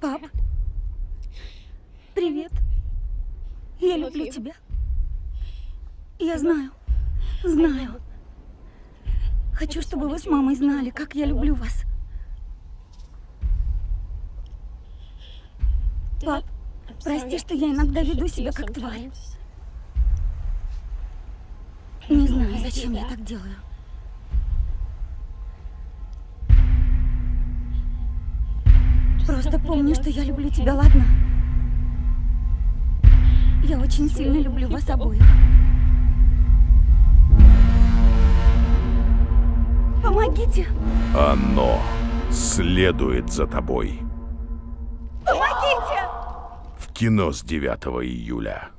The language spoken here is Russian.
Пап, привет. Я люблю тебя. Я знаю, знаю. Хочу, чтобы вы с мамой знали, как я люблю вас. Пап, прости, что я иногда веду себя как тварь. Не знаю, зачем я так делаю. Просто помни, что я люблю тебя, ладно? Я очень сильно люблю вас обоих. Помогите! Оно следует за тобой. Помогите! В кино с 9 июля.